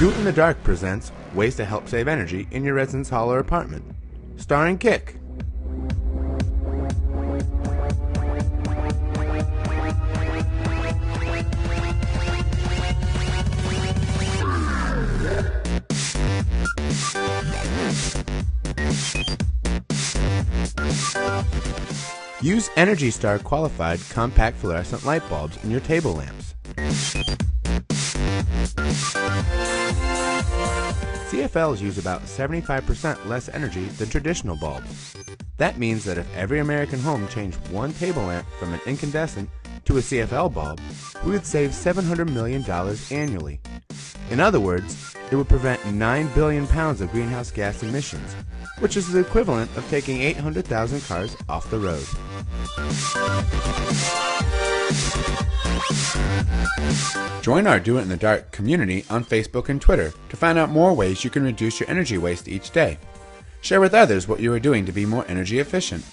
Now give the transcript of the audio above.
It in the Dark presents ways to help save energy in your residence hall or apartment. Starring Kick. Use Energy Star qualified compact fluorescent light bulbs in your table lamps. CFLs use about 75% less energy than traditional bulbs. That means that if every American home changed one table lamp from an incandescent to a CFL bulb, we would save $700 million annually. In other words, it would prevent 9 billion pounds of greenhouse gas emissions, which is the equivalent of taking 800,000 cars off the road. Join our Do It in the Dark community on Facebook and Twitter to find out more ways you can reduce your energy waste each day. Share with others what you are doing to be more energy efficient.